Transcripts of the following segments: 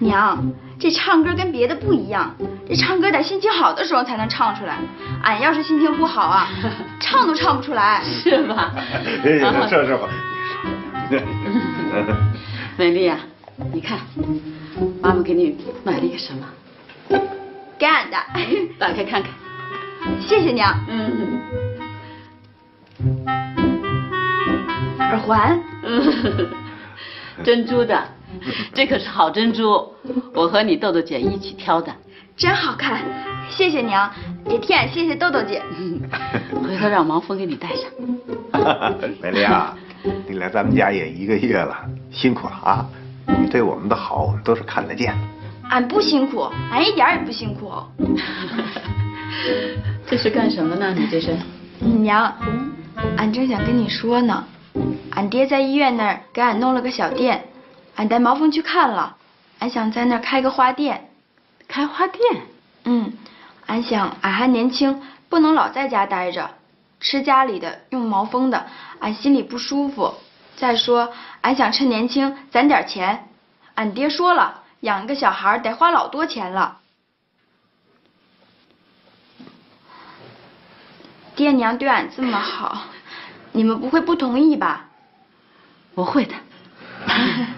娘，这唱歌跟别的不一样，这唱歌得心情好的时候才能唱出来。俺要是心情不好啊，唱都唱不出来。是吧？是是吧？美丽啊，你看，妈妈给你买了一个什么？给俺的。打开看看。谢谢娘。嗯。耳环。嗯。珍珠的，这可是好珍珠，我和你豆豆姐一起挑的，真好看。谢谢娘，也替俺谢谢豆豆姐。回头让王峰给你戴上。美丽啊，你来咱们家也一个月了，辛苦了啊！你对我们的好，我们都是看得见。俺不辛苦，俺一点也不辛苦。这是干什么呢？你这是？娘，俺正想跟你说呢。俺爹在医院那儿给俺弄了个小店，俺带毛峰去看了，俺想在那儿开个花店。开花店？嗯，俺想俺还年轻，不能老在家待着，吃家里的用毛峰的，俺心里不舒服。再说，俺想趁年轻攒点钱。俺爹说了，养一个小孩得花老多钱了。爹娘对俺这么好。你们不会不同意吧？不会的。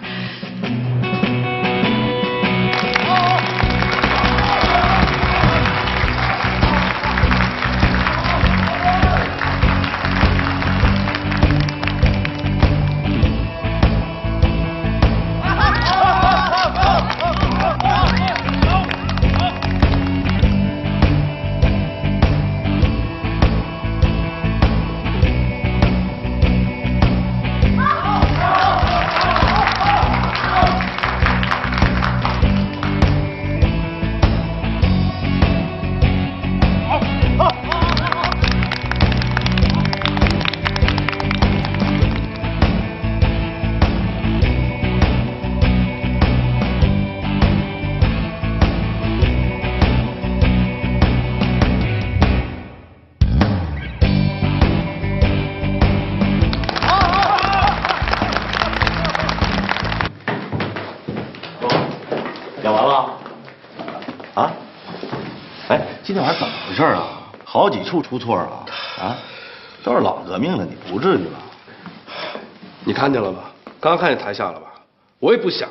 今天晚上怎么回事啊？好几处出错啊！啊，都是老革命了，你不至于吧？你看见了吧？刚刚看见台下了吧？我也不想，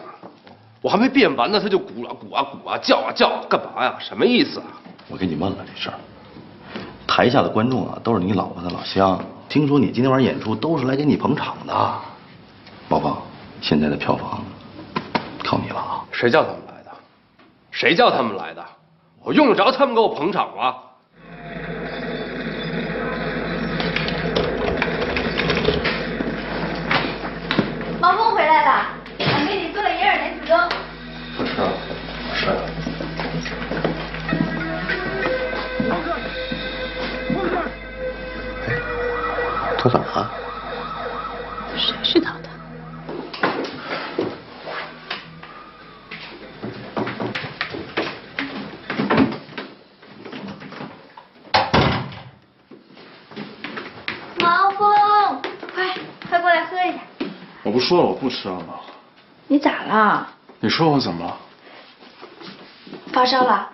我还没变完呢，他就鼓啊鼓啊鼓啊叫啊叫，干嘛呀？什么意思啊？我给你问了这事儿，台下的观众啊，都是你老婆的老乡，听说你今天晚上演出都是来给你捧场的。毛峰，现在的票房靠你了啊！谁叫他们来的？谁叫他们来的？我用得着他们给我捧场吗？毛峰回来了，俺给你做了银耳莲子羹。不吃了，不吃了。他怎么了？谁是他的？我不说了，我不吃了吗？你咋了？你说我怎么了？发烧了？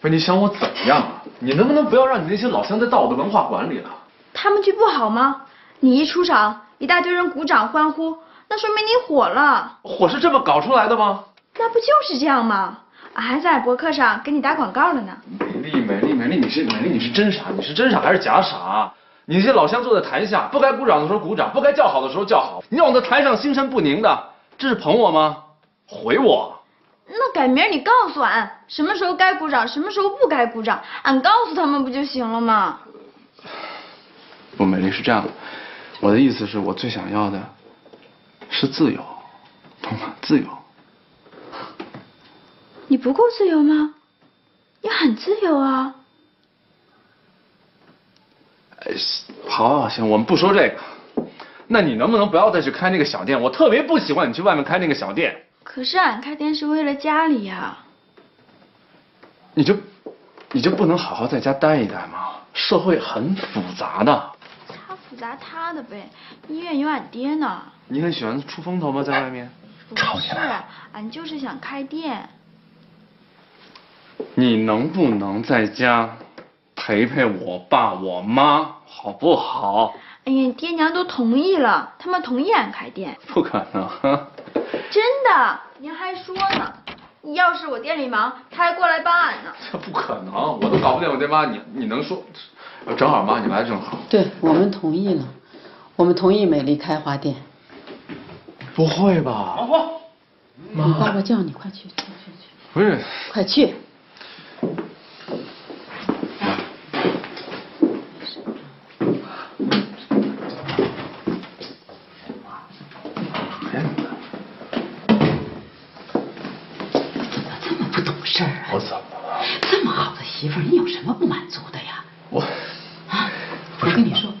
不是你想我怎么样啊？你能不能不要让你那些老乡再到我的文化馆里了？他们去不好吗？你一出场，一大堆人鼓掌欢呼，那说明你火了。火是这么搞出来的吗？那不就是这样吗？俺还在博客上给你打广告了呢。美丽，美丽，美丽，你是美丽，你是真傻，你是真傻还是假傻？你那些老乡坐在台下，不该鼓掌的时候鼓掌，不该叫好的时候叫好，你让我在台上心神不宁的，这是捧我吗？回我！那改明你告诉俺，什么时候该鼓掌，什么时候不该鼓掌，俺告诉他们不就行了吗？不，美丽是这样的，我的意思是我最想要的是自由，懂吗？自由。你不够自由吗？你很自由啊。好，行，我们不说这个。那你能不能不要再去开那个小店？我特别不喜欢你去外面开那个小店。可是俺开店是为了家里呀。你就，你就不能好好在家待一待吗？社会很复杂的。他复杂他的呗，医院有俺爹呢。你很喜欢出风头吗？在外面？吵起来了。俺就是想开店。你能不能在家陪陪我爸我妈，好不好？哎呀，爹娘都同意了，他们同意俺开店。不可能。真的，您还说呢。要是我店里忙，他还过来帮俺呢。这不可能，我都搞不定我爹妈，你你能说？正好妈，你来正好。对我们同意了，我们同意美丽开花店。不会吧？老婆，你爸爸叫你，快去，去去去，不是，快去。这么不懂事儿啊！我怎么了？这么好的媳妇儿，你有什么不满足的呀？我啊，我跟你说，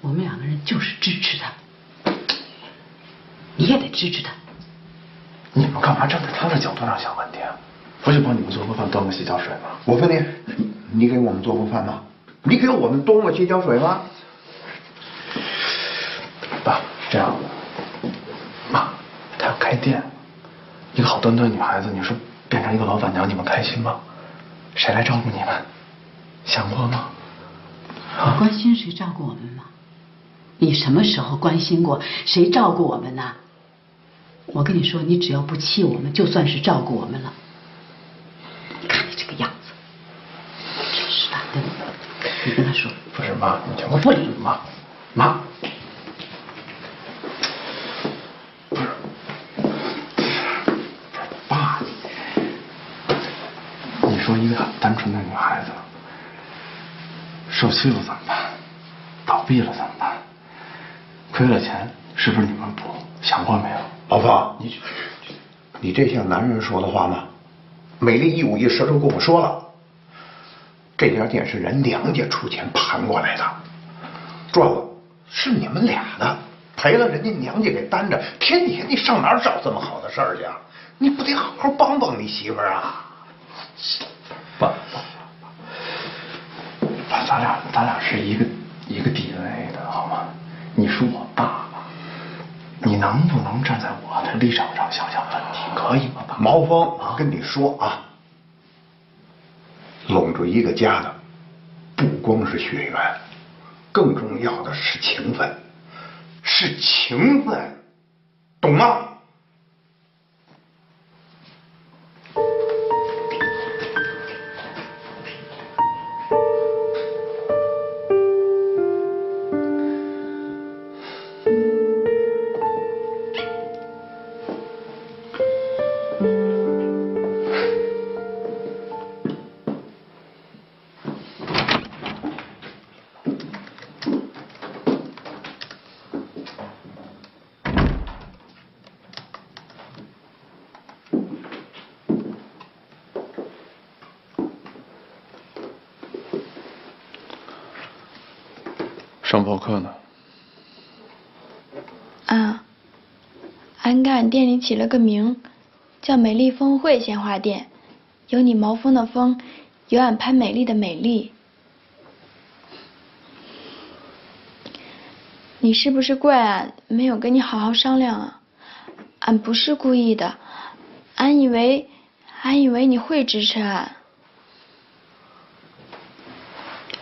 我们两个人就是支持他，你也得支持他。你们干嘛站在他的角度上想问题啊？不是帮你们做过饭，端过洗脚水吗？我问你，你给我们做过饭吗？你给我们端过洗脚水吗？爸，这样，妈，他要开店，一个好端端女孩子，你说变成一个老板娘，你们开心吗？谁来照顾你们？想过吗？你关心谁照顾我们吗？你什么时候关心过谁照顾我们呢？我跟你说，你只要不气我们，就算是照顾我们了。你看你这个样子，真是的，对你跟他说。不是妈，你听我不理你妈，妈，不是，爸，你说一个很单纯的女孩子受欺负怎么办？倒闭了怎么办？亏了钱是不是你们补？想过没有？老婆，你你这像男人说的话吗？美丽一五一十都跟我说了，这家店是人娘家出钱盘过来的，赚了是你们俩的，赔了人家娘家给担着，天底下你上哪儿找这么好的事儿去啊？你不得好好帮帮你媳妇儿啊？爸，爸，咱俩咱俩是一个一个 DNA 的好吗？你是我爸爸，你能不能站在我的立场上想想问题？可以吗，爸？毛峰，我跟你说啊，拢住一个家的，不光是血缘，更重要的是情分，是情分，懂吗？起了个名，叫美丽峰会鲜花店，有你毛峰的峰，有俺潘美丽的美丽。你是不是怪俺没有跟你好好商量啊？俺不是故意的，俺以为，俺以为你会支持俺。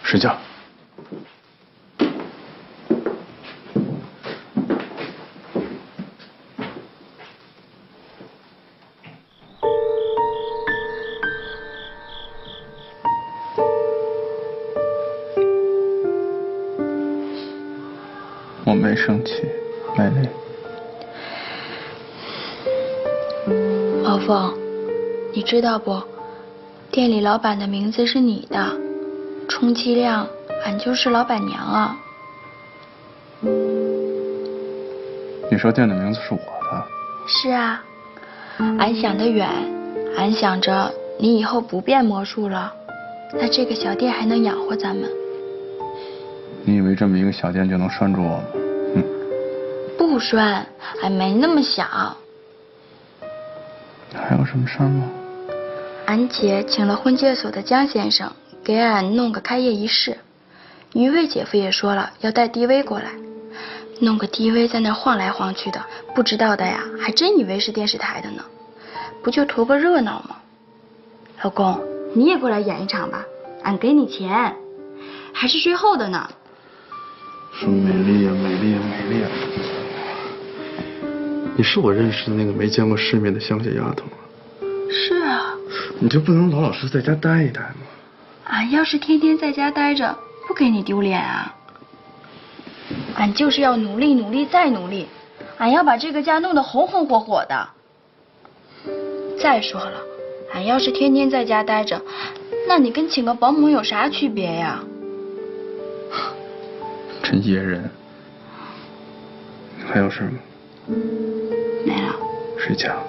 睡觉。生气，美丽。毛峰，你知道不？店里老板的名字是你的，充其量俺就是老板娘啊。你说店的名字是我的？是啊，俺想得远，俺想着你以后不变魔术了，那这个小店还能养活咱们。你以为这么一个小店就能拴住我吗？嗯，不拴，俺没那么想。还有什么事儿吗？俺姐请了婚介所的江先生给俺弄个开业仪式，于卫姐夫也说了要带 DV 过来。弄个 DV 在那晃来晃去的，不知道的呀，还真以为是电视台的呢。不就图个热闹吗？老公，你也过来演一场吧，俺给你钱，还是最后的呢。说美丽呀，美丽呀，美丽呀！你是我认识的那个没见过世面的乡下丫头吗？是啊，你就不能老老实实在家待一待吗？俺要是天天在家待着，不给你丢脸啊？俺就是要努力努力再努力，俺要把这个家弄得红红火火的。再说了，俺要是天天在家待着，那你跟请个保姆有啥区别呀？真噎人。还有事吗？没了。睡觉。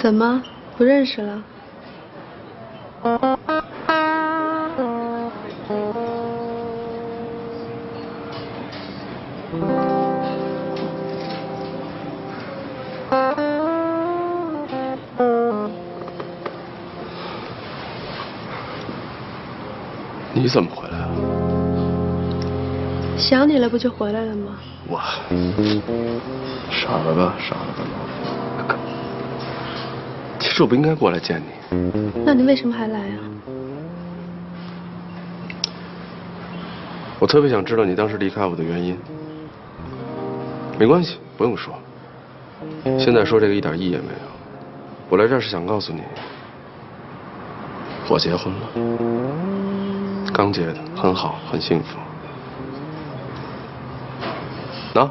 怎么不认识了？你怎么回来啊？想你了，不就回来了吗？我傻了吧，傻了吧，其实我不应该过来见你。那你为什么还来啊？我特别想知道你当时离开我的原因。没关系，不用说。现在说这个一点意义也没有。我来这儿是想告诉你，我结婚了，刚结的，很好，很幸福。那，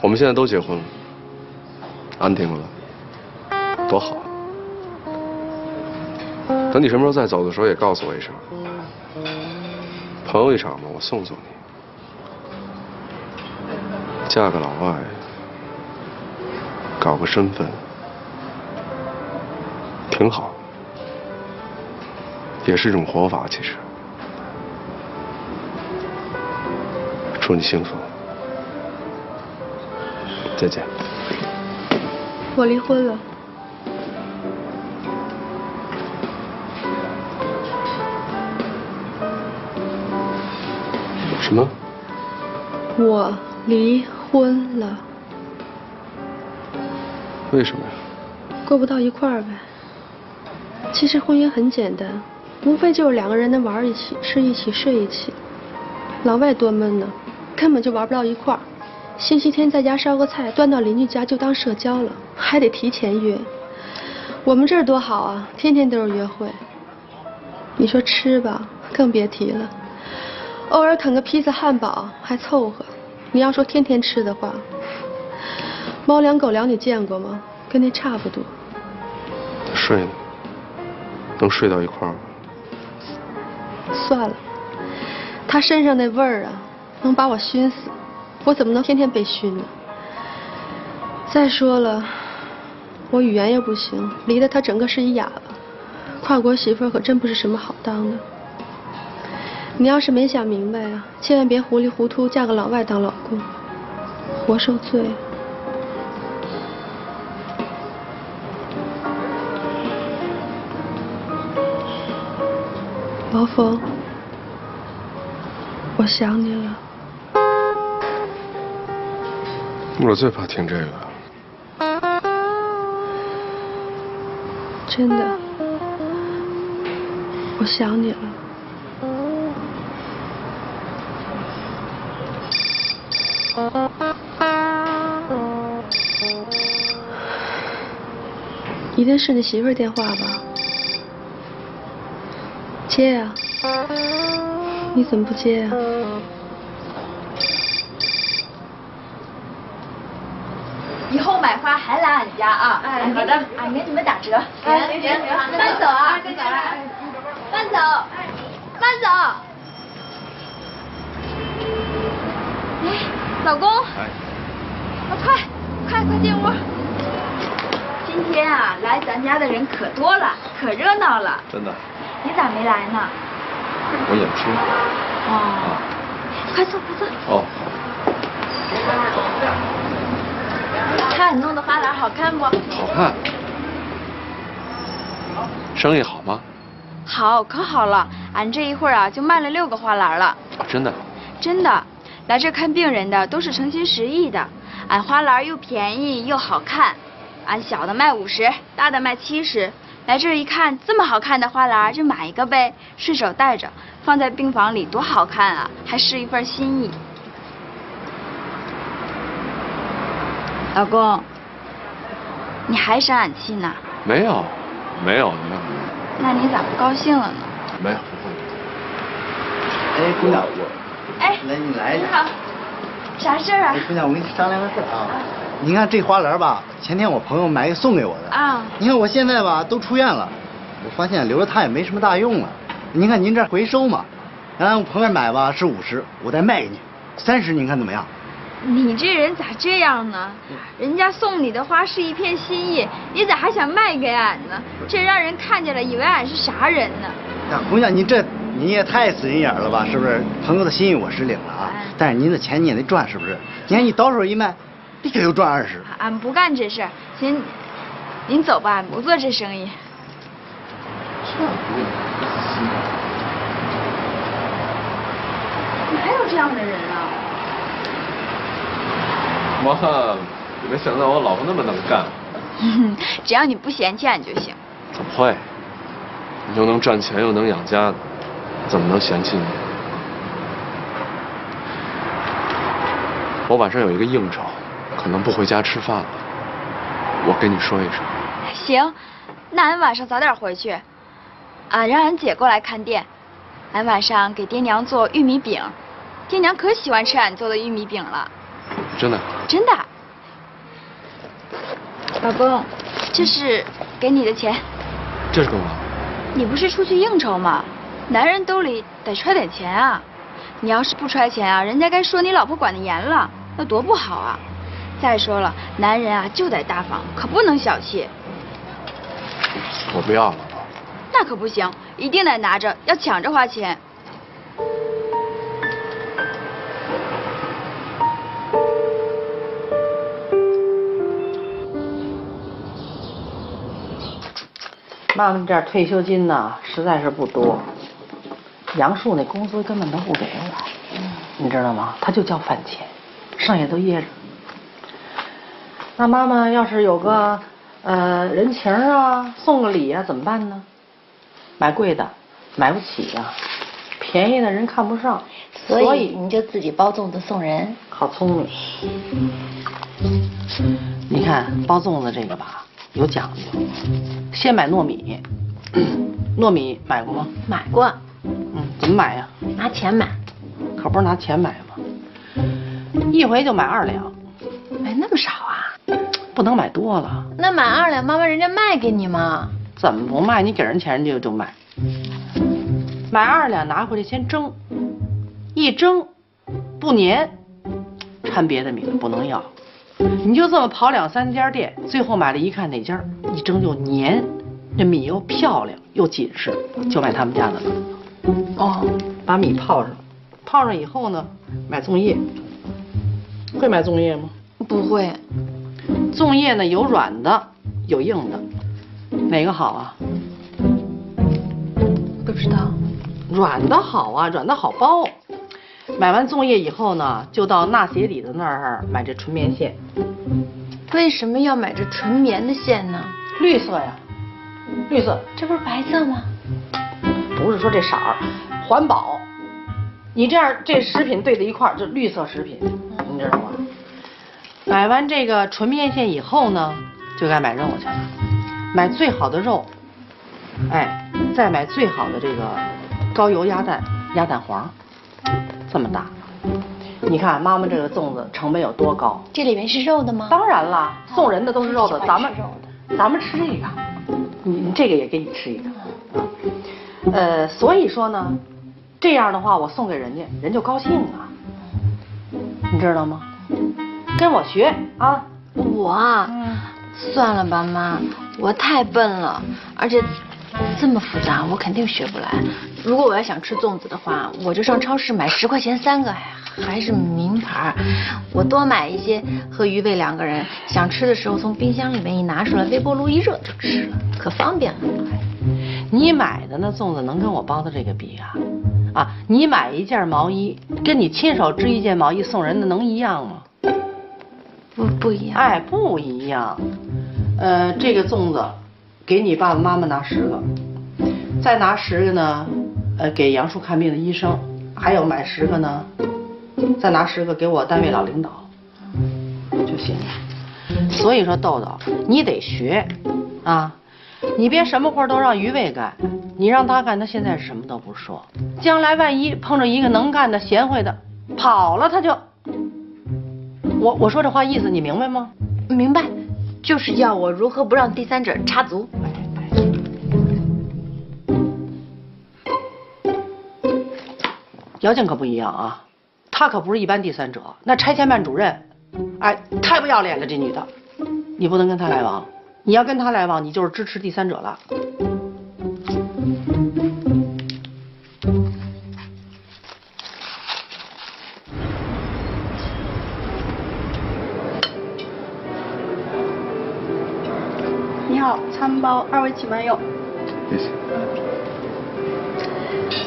我们现在都结婚了，安定了，多好。等你什么时候再走的时候，也告诉我一声。朋友一场嘛，我送送你。嫁个老外，搞个身份，挺好，也是一种活法。其实，祝你幸福，再见。我离婚了。什么？我离婚了。为什么呀？过不到一块儿呗。其实婚姻很简单，无非就是两个人能玩一起、吃一起、睡一起。老外多闷呢，根本就玩不到一块儿。星期天在家烧个菜，端到邻居家就当社交了，还得提前约。我们这儿多好啊，天天都是约会。你说吃吧，更别提了。偶尔啃个披萨、汉堡还凑合。你要说天天吃的话，猫粮、狗粮你见过吗？跟那差不多。睡呢？能睡到一块儿吗？算了，他身上那味儿啊，能把我熏死。我怎么能天天被熏呢？再说了，我语言又不行，离得他整个是一哑巴。跨国媳妇可真不是什么好当的。你要是没想明白啊，千万别糊里糊涂嫁个老外当老公，活受罪。毛峰，我想你了。我最怕听这个。真的，我想你了。一定是你媳妇儿电话吧？接呀、你怎么不接呀、以后买花还来俺家啊！哎，好的，俺给你们打折。行行行，慢走啊！再走，慢走，慢走。哎，老公，哎，啊，快快快进屋！今天啊，来咱家的人可多了，可热闹了。真的，你咋没来呢？我演出。哦，快坐，快坐。哦，看你弄的花篮好看不？好看。生意好吗？好，可好了，俺这一会儿啊就卖了六个花篮了。啊，真的。真的，来这看病人的都是诚心实意的。俺花篮又便宜又好看，俺小的卖五十，大的卖七十。来这一看，这么好看的花篮，就买一个呗，顺手带着，放在病房里多好看啊，还是一份心意。老公，你还生俺气呢？没有，没有，没有，那你咋不高兴了呢？没有，不会。哎，姑娘，来你来你好，啥事儿啊哎，？姑娘，我跟你商量个事儿啊。你看这花篮吧，前天我朋友买一个送给我的。啊，你看我现在吧都出院了，我发现留着它也没什么大用了。您看您这回收嘛，然后我朋友买吧是五十，我再卖给你三十，您看怎么样？你这人咋这样呢？人家送你的花是一片心意，你咋还想卖给俺呢？这让人看见了，以为俺是啥人呢？呀，姑娘，你这您也太死心眼儿了吧？是不是？朋友的心意我是领了啊，但是您的钱你也得赚，是不是？你看你倒手一卖，立刻就赚二十。俺不干这事儿，行，您走吧，俺不做这生意。哪有这样的人啊？妈，没想到我老婆那么能干。只要你不嫌弃俺就行。怎么会？你又能赚钱又能养家，怎么能嫌弃你？我晚上有一个应酬，可能不回家吃饭了。我跟你说一声。行，那俺晚上早点回去。俺让俺姐过来看店，俺晚上给爹娘做玉米饼，爹娘可喜欢吃俺做的玉米饼了，真的？真的。老公，这是给你的钱，这是干嘛？你不是出去应酬吗？男人兜里得揣点钱啊！你要是不揣钱啊，人家该说你老婆管得严了，那多不好啊！再说了，男人啊就得大方，可不能小气。我不要了。那可不行，一定得拿着，要抢着花钱。妈妈这儿退休金呢，实在是不多。杨树那工资根本都不给我，你知道吗？他就叫饭钱，剩下都掖着。那妈妈要是有个呃人情啊，送个礼啊，怎么办呢？买贵的买不起呀、便宜的人看不上，所以你就自己包粽子送人。好聪明。你看包粽子这个吧，有讲究，先买糯米，糯米买过吗？买过，嗯，怎么买呀？拿钱买。可不是拿钱买吗？一回就买二两，买那么少啊？不能买多了。那买二两，妈妈人家卖给你吗？怎么不卖？你给人钱，人家就就卖。买二两拿回去先蒸，一蒸不粘，掺别的米不能要。你就这么跑两三家店，最后买了一看哪家一蒸就粘，这米又漂亮又紧实，就买他们家的。哦，把米泡上，泡上以后呢，买粽叶。会买粽叶吗？不会。粽叶呢，有软的，有硬的，哪个好啊？不知道。软的好啊，软的好包。买完粽叶以后呢，就到纳鞋底子那儿买这纯棉线。为什么要买这纯棉的线呢？绿色呀，绿色。这不是白色吗？不是说这色儿，环保。你这样这食品兑在一块儿就绿色食品，你知道吗？买完这个纯面线以后呢，就该买肉去了，买最好的肉，哎，再买最好的这个高油鸭蛋，鸭蛋黄，这么大。你看妈妈这个粽子成本有多高？这里面是肉的吗？当然了，送人的都是肉的，咱们咱们吃一个，你你这个也给你吃一个。呃，所以说呢。这样的话，我送给人家，人就高兴啊，你知道吗？跟我学啊！我啊，算了吧，妈，我太笨了，而且这么复杂，我肯定学不来。如果我要想吃粽子的话，我就上超市买十块钱三个，还是名牌。我多买一些，和于伟两个人想吃的时候，从冰箱里面一拿出来，微波炉一热就吃了，可方便了。你买的那粽子能跟我包的这个比啊？啊，你买一件毛衣，跟你亲手织一件毛衣送人的能一样吗？不，不一样。哎，不一样。呃，这个粽子，给你爸爸妈妈拿十个，再拿十个呢，呃，给杨叔看病的医生，还有买十个呢，再拿十个给我单位老领导，就行了。所以说，豆豆，你得学，啊。你别什么活都让于卫干，你让他干，他现在什么都不说。将来万一碰着一个能干的、贤惠的，跑了他就……我我说这话意思你明白吗？明白，就是要我如何不让第三者插足。姚静可不一样啊，她可不是一般第三者，那拆迁办主任，哎，太不要脸了，这女的，你不能跟她来往。你要跟他来往，你就是支持第三者了。你好，餐包，二位请慢用。谢谢。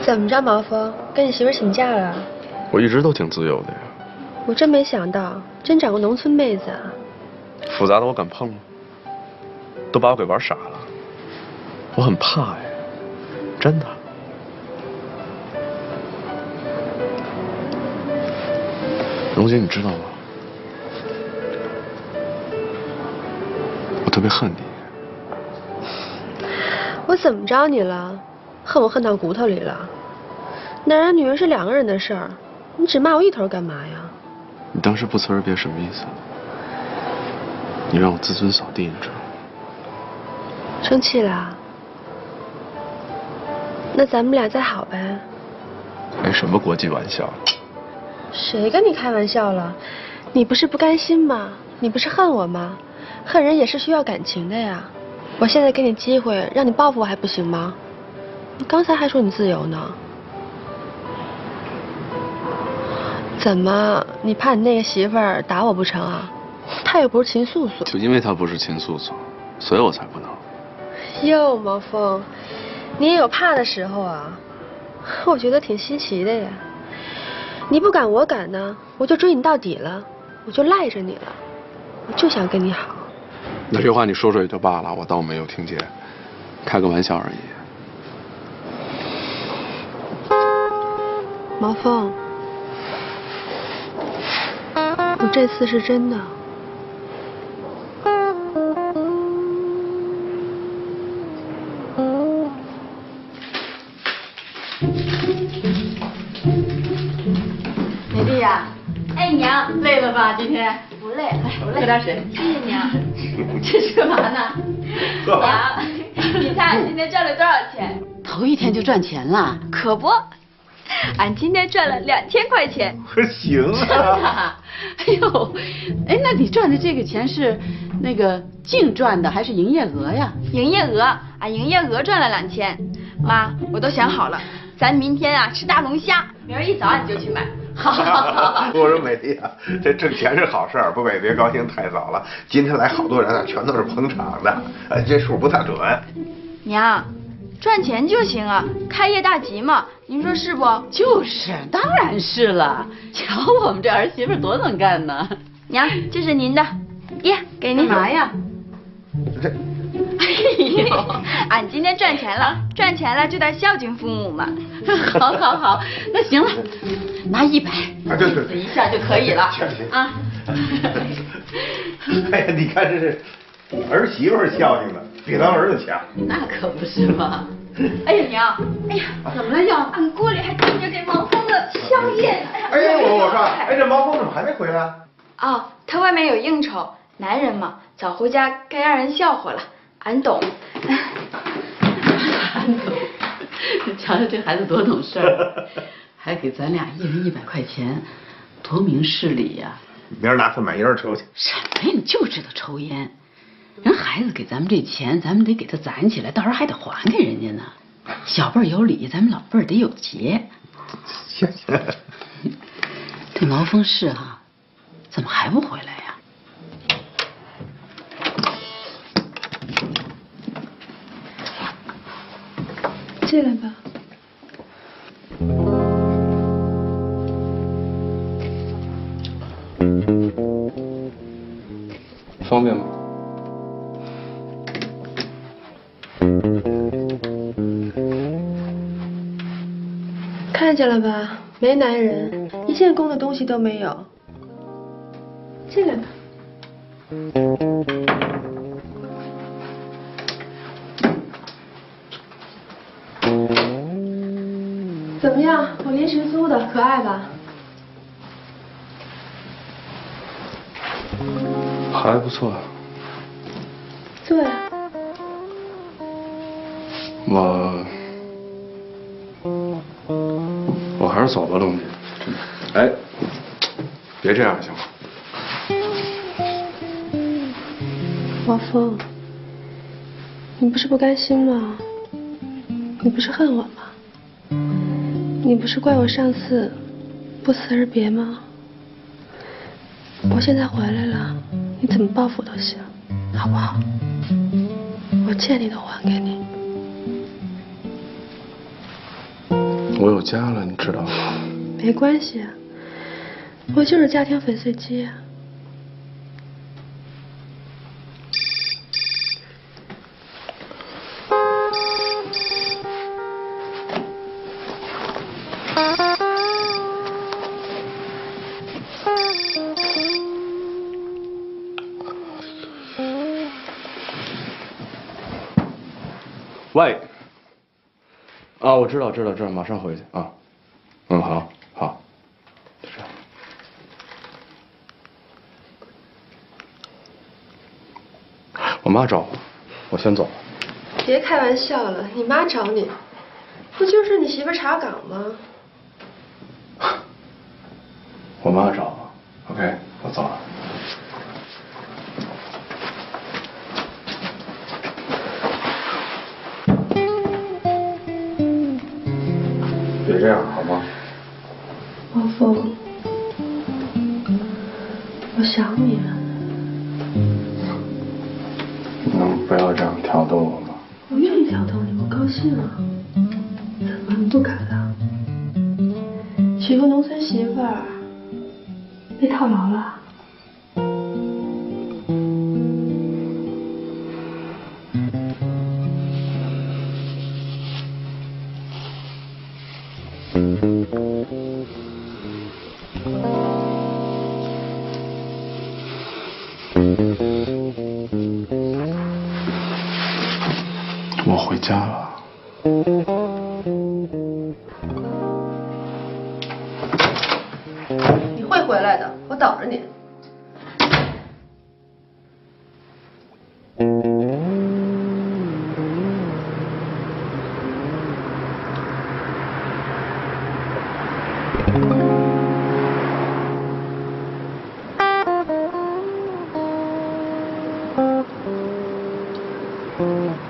怎么着，毛峰，跟你媳妇请假了？我一直都挺自由的呀。我真没想到，真找个农村妹子啊。复杂的我敢碰吗？都把我给玩傻了，我很怕哎，真的。荣姐，你知道吗？我特别恨你。我怎么着你了？恨我恨到骨头里了？男人女人是两个人的事儿，你只骂我一头干嘛呀？你当时不辞而别什么意思？你让我自尊扫地，你知道吗？生气了？那咱们俩再好呗。开什么国际玩笑？谁跟你开玩笑了？你不是不甘心吗？你不是恨我吗？恨人也是需要感情的呀。我现在给你机会，让你报复我还不行吗？你刚才还说你自由呢。怎么？你怕你那个媳妇儿打我不成啊？她又不是秦素素。就因为她不是秦素素，所以我才不能。哟，毛峰，你也有怕的时候啊，我觉得挺稀奇的呀。你不敢，我敢呢，我就追你到底了，我就赖着你了，我就想跟你好。那这话你说说也就罢了，我当我没有听见，开个玩笑而已。毛峰，我这次是真的。吧？今天不累，来喝点水。谢谢你啊。这是干嘛呢？娘，你猜今天赚了多少钱？头一天就赚钱了？可不，俺今天赚了两千块钱。行啊！哎呦，哎，那你赚的这个钱是那个净赚的还是营业额呀？营业额，俺营业额赚了两千。妈，我都想好了，咱明天啊吃大龙虾，明儿一早你就去买。好，我说美丽啊，这挣钱是好事儿，不过也别高兴太早了。今天来好多人啊，全都是捧场的，呃，这数不太准。娘，赚钱就行啊，开业大吉嘛，您说是不？就是，当然是了。瞧我们这儿媳妇多能干呢。娘，这是您的，爹，给您。干嘛呀？这。哎呦，俺今天赚钱了，赚钱了就得孝敬父母嘛。好，好，好，那行了，拿一百，对对对，一下就可以了。啊。哎呀，你看这是儿媳妇孝敬的，比咱儿子强。那可不是嘛。哎呀，娘，哎呀，怎么了又？俺锅里还炖着给毛峰的宵夜呢。哎呀，我我说，哎，这毛峰怎么还没回来？哦，他外面有应酬，男人嘛，早回家该让人笑话了。俺懂，俺懂。瞧瞧这孩子多懂事儿，还给咱俩一人一百块钱，多明事理呀！明儿拿去买烟抽去。什么呀？你就知道抽烟。人孩子给咱们这钱，咱们得给他攒起来，到时候还得还给人家呢。小辈儿有礼，咱们老辈儿得有节。行行。这毛峰是哈，怎么还不回来呀？进来吧。方便吗？看见了吧，没男人，一件公的东西都没有。进来吧。我临时租的，可爱吧？还不错。坐呀。我我还是走吧，龙姐。哎，别这样行吗？王峰，你不是不甘心吗？你不是恨我吗？你不是怪我上次不辞而别吗？我现在回来了，你怎么报复都行，好不好？我欠你的还给你。我有家了，你知道吗？没关系，我就是家庭粉碎机。喂，我知道，知道，知道，马上回去啊。嗯，好，好，我妈找我，我先走了。别开玩笑了，你妈找你，不就是你媳妇查岗吗？别这样好吗？王峰，我想你了。你能不要这样挑逗我吗？我愿意挑逗你，我高兴啊。怎么你不敢了？娶个农村媳妇儿，被套牢了？Mm.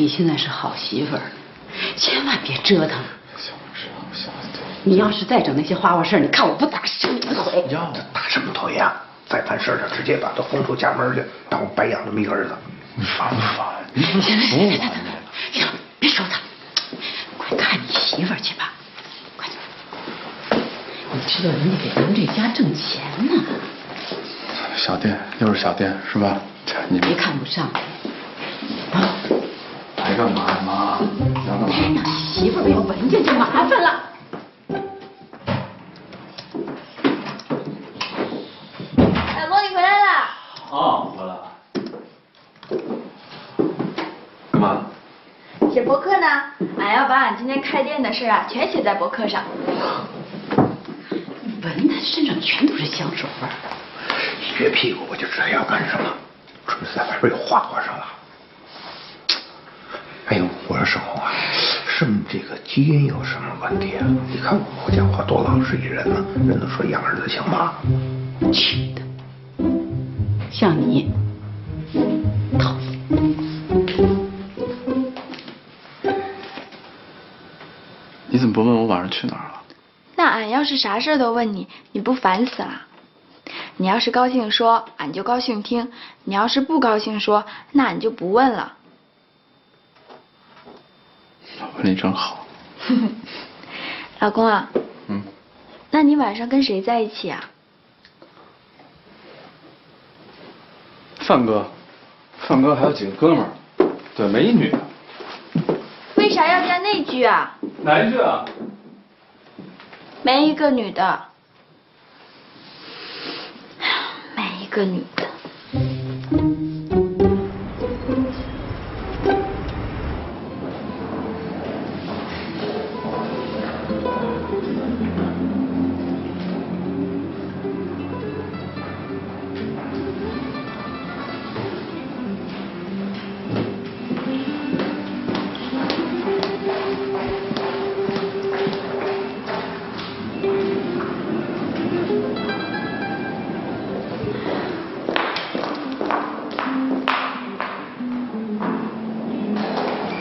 家潘美丽现在是好媳妇儿，千万别折腾。行，知道，行。你要是再整那些花花事儿，你看我不打折你的腿。要打什么腿呀？再犯事儿了直接把他轰出家门去，当我白养这么一个儿子。你烦不烦？你不是行行行行行，别说他，快看你媳妇儿去吧，快点。你知道人家给咱们这家挣钱呢，小店又是小店是吧？你别看不上。来干嘛呀妈？你要干嘛？媳妇儿要闻见就麻烦了。老公，你回来了。哦，回来了。干嘛？写博客呢，俺要把俺今天开店的事啊，全写在博客上。闻他身上全都是香水味儿。一撅屁股我就知道要干什么，是不是在外边有画画上是不是这个基因有什么问题啊？你看我讲话多老实一人呢，人都说养儿子像妈。气的，像你，讨厌你怎么不问我晚上去哪儿了？那俺要是啥事儿都问你，你不烦死了？你要是高兴说，俺就高兴听；你要是不高兴说，那俺就不问了。你真好。老公啊，嗯，那你晚上跟谁在一起啊？范哥，范哥还有几个哥们儿，对，没一女的。为啥要加那句啊？哪一句啊？没一个女的，没一个女的。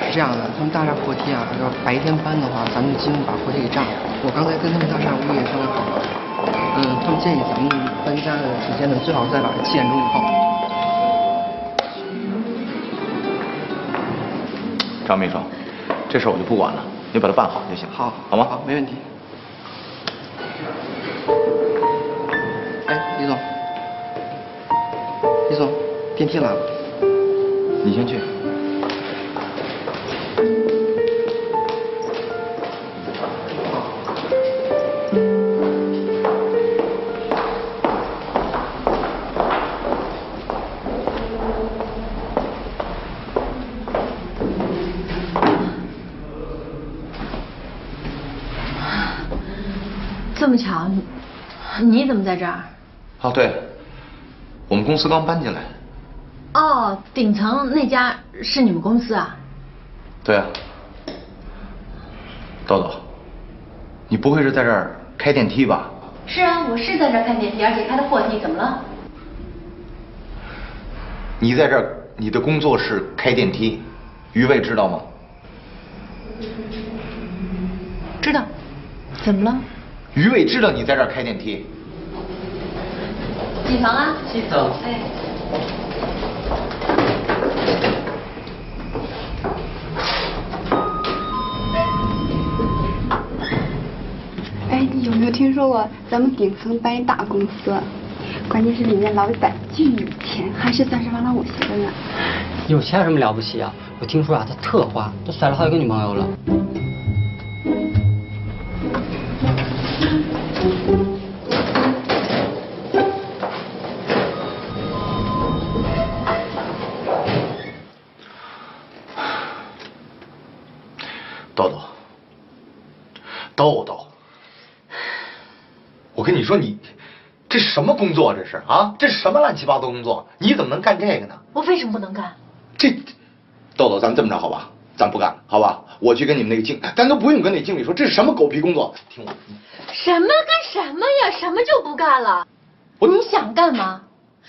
是这样的，他们大厦货梯啊，要白天搬的话，咱们就尽量把货梯给占了。我刚才跟他们大厦物业商量好了，嗯，他们建议咱们搬家的时间呢，最好是在晚上七点钟以后。张秘书，这事我就不管了，你把它办好就行。好，好吗？好，没问题。哎，李总，李总，电梯来了。你先去。你怎么在这儿？哦，对，我们公司刚搬进来。哦，顶层那家是你们公司啊？对啊。豆豆，你不会是在这儿开电梯吧？是啊，我是在这儿开电梯，而且开的货梯，怎么了？你在这儿，你的工作是开电梯，于卫知道吗？知道。怎么了？于伟知道你在这儿开电梯。几层啊？七层。哎。哎，你有没有听说过咱们顶层搬一大公司？关键是里面老板巨有钱，还是钻石王老五媳的呢。有钱有什么了不起啊？我听说啊，他特花，都甩了好几个女朋友了。什么工作？这是啊？这是什么乱七八糟工作？你怎么能干这个呢？我为什么不能干？这，豆豆，咱这么着好吧？咱不干了，好吧？我去跟你们那个经，咱都不用跟那经理说，这是什么狗屁工作？听我，什么干什么呀？什么就不干了？你想干嘛？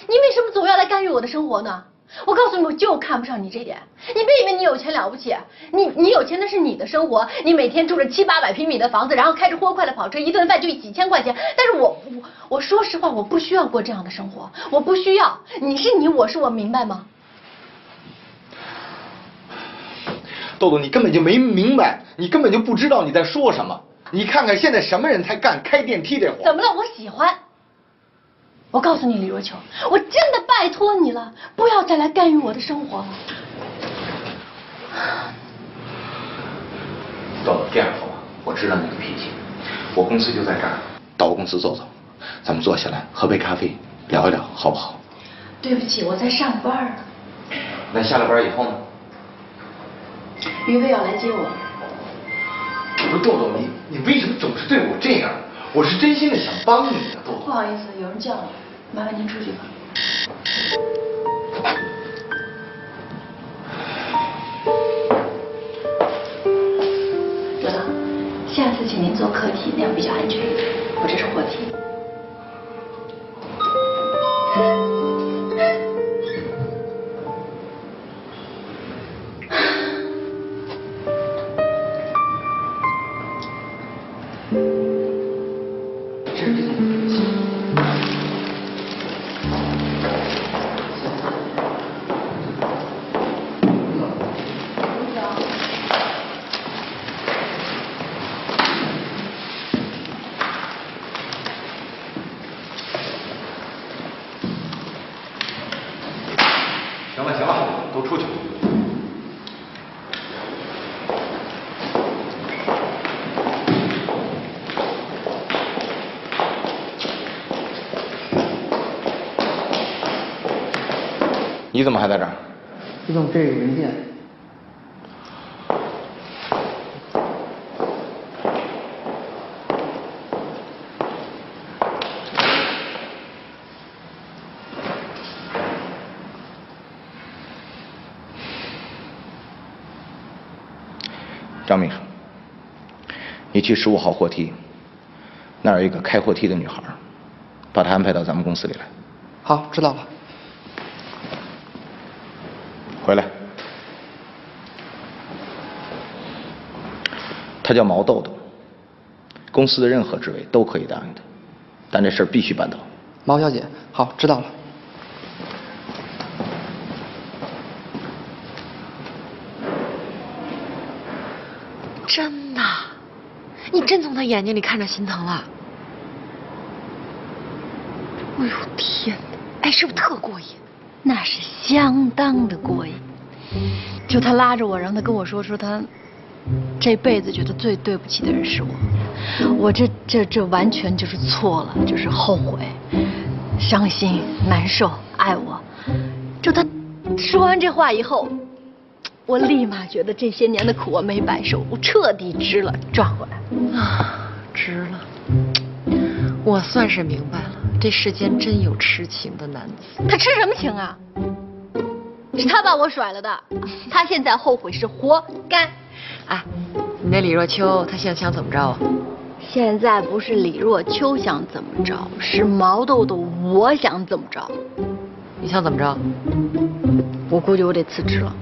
你为什么总要来干预我的生活呢？我告诉你，我就看不上你这点。你别以为你有钱了不起，你你有钱那是你的生活，你每天住着七八百平米的房子，然后开着欢快的跑车，一顿饭就几千块钱。但是我我我说实话，我不需要过这样的生活，我不需要。你是你，我是我，明白吗？豆豆，你根本就没明白，你根本就不知道你在说什么。你看看现在什么人才干开电梯这活？怎么了？我喜欢。我告诉你，李若秋，我真的拜托你了，不要再来干预我的生活了。豆豆，这样好吧？我知道你的脾气，我公司就在这儿，到我公司坐坐，咱们坐下来喝杯咖啡，聊一聊，好不好？对不起，我在上班呢。那下了班以后呢？于飞要来接我。我说豆豆，你你为什么总是对我这样？我是真心的想帮你的，豆豆。不好意思，有人叫我，麻烦您出去吧。对了，下次请您做客梯，那样比较安全一点。我这是货体。你怎么还在这儿？移动这个文件。张秘书，你去十五号货梯，那儿有一个开货梯的女孩，把她安排到咱们公司里来。好，知道了。回来。她叫毛豆豆，公司的任何职位都可以答应他，但这事儿必须办到。毛小姐，好，知道了。真的，你真从他眼睛里看着心疼了。哎呦天哪，哎，是不是特过瘾？那是相当的过瘾。就他拉着我，让他跟我说说他这辈子觉得最对不起的人是我，我这这这完全就是错了，就是后悔、伤心、难受、爱我。就他说完这话以后，我立马觉得这些年的苦我没白受，我彻底值了，赚回来。啊，值了。我算是明白了，这世间真有痴情的男子。他痴什么情啊？是他把我甩了的，他现在后悔是活该。哎，你那李若秋，他现在想怎么着啊？现在不是李若秋想怎么着，是毛豆豆我想怎么着。你想怎么着？我估计我得辞职了。